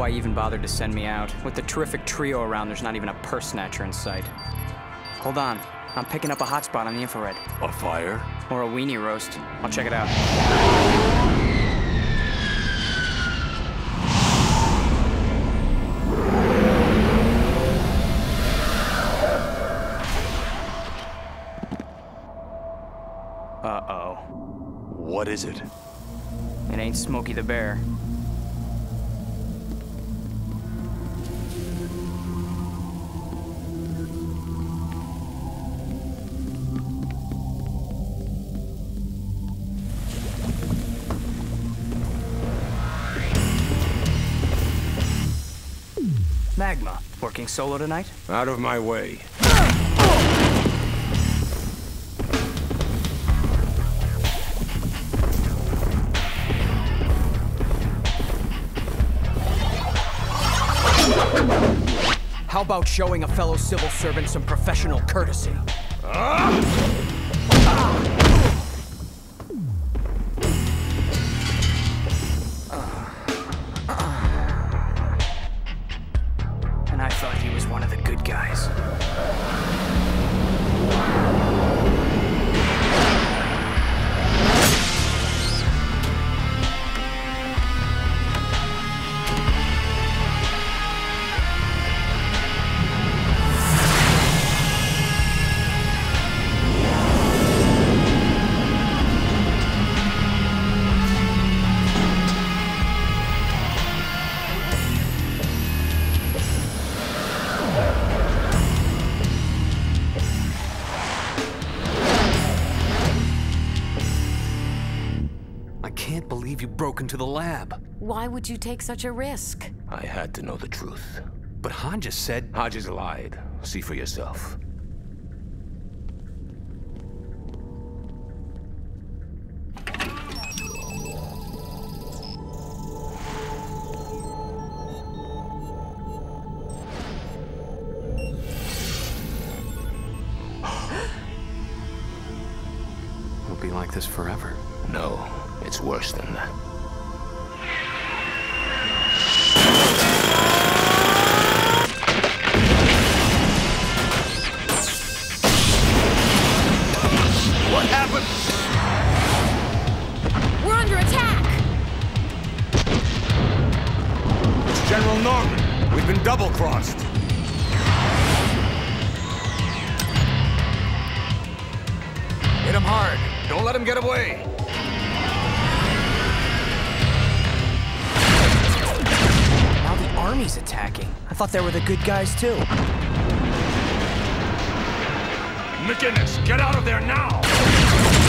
why you even bothered to send me out. With the terrific trio around, there's not even a purse snatcher in sight. Hold on. I'm picking up a hotspot on the infrared. A fire? Or a weenie roast. I'll check it out. Uh-oh. What is it? It ain't Smokey the Bear. Magma, working solo tonight? Out of my way. How about showing a fellow civil servant some professional courtesy? And can't believe you broke into the lab. Why would you take such a risk? I had to know the truth. But Hodges said. Hodges lied. See for yourself. It'll be like this forever. No, it's worse than that. What happened? We're under attack! It's General Norman. We've been double-crossed. Hit him hard. Don't let him get away. Now attacking. I thought they were the good guys too. McGinnis, get out of there now!